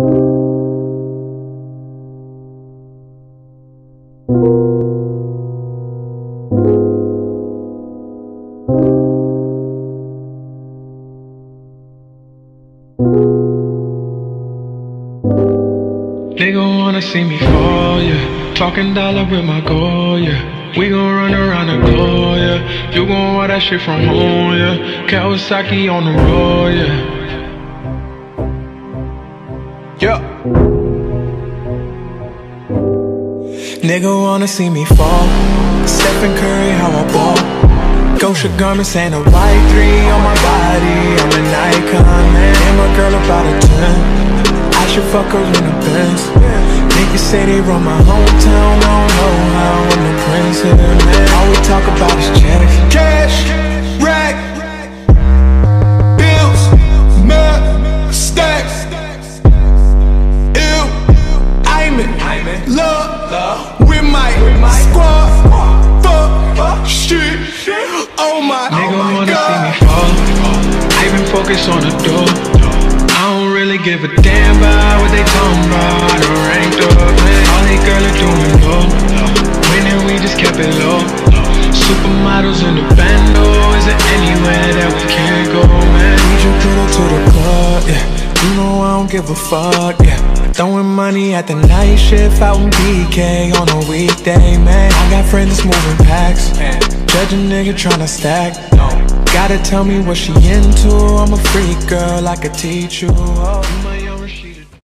Nigga wanna see me fall, yeah. Talking dollar with my goal, yeah. We gon' run around the globe, yeah. You gon' want that shit from home, yeah. Kawasaki on the road, yeah. Yeah. Nigga wanna see me fall. Stephen Curry, how I ball. Gosha garments and a white three on my body. I'm an icon, man. And my girl about a 10. I should fuck her in the Benz. Niggas say they run my hometown. I don't know love with my squad. Fuck, shit. Oh my, Nigga oh my wanna see me fall. I been focused on the door. I don't really give a damn about what they talking about. I done ranked up, man. All they girls are doing low. Winning, we just kept it low. Supermodels in the bando. Is there anywhere that we can't go, man? Need you put up to the club, yeah. You know I don't give a fuck, yeah. Throwing money at the night shift out in BK on a weekday, man. I got friends that's moving packs. Judge a nigga tryna stack. No. Gotta tell me what she into. I'm a freak girl, I could teach you. Oh.